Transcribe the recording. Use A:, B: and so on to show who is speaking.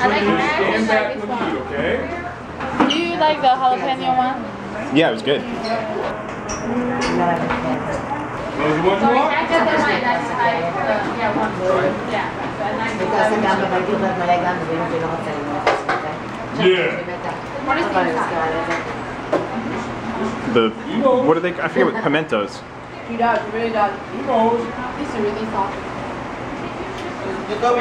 A: I like that.
B: Stand back
A: like
B: with
A: this
B: me,
A: one.
B: okay?
A: Do you like the jalapeno one?
C: Yeah, it was good.
B: Those are the ones you want?
A: I just don't like that type. Uh, yeah, one. Yeah. but I like
D: Because
A: the-
D: gonna give them my gun, they don't know what
B: Yeah.
A: What is inside?
C: The what are they? I forget what pimentos.
A: He does, he really does.
B: He knows.
A: This is really soft.
B: يقوم